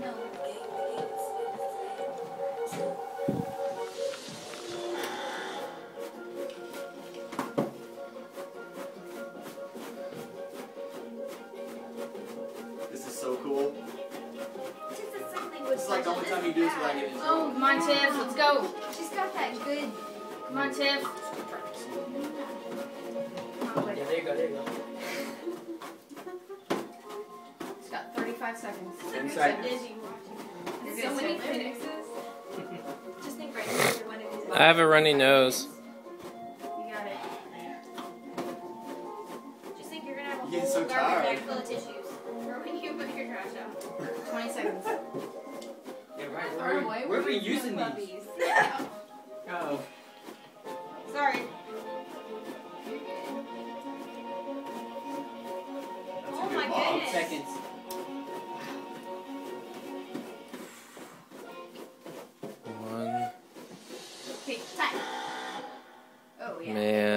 No. This is so cool. It's just a sign language It's like the only time you do this when I get into Oh, come on, Tiff. Let's go. She's got that good. Come on, Tiff. It's got 35 seconds. Ten so seconds. dizzy watching. You're So many Kleenexes. Just think right here when it is. I have a runny nose. You got it. Just think you're gonna have a You whole so garbage tired. bag full of tissues. For when you put your trash out. 20 seconds. Yeah, right. Where, away. where are we We're using these? puppies. Oh. Sorry. Oh my goodness. Seconds. Man.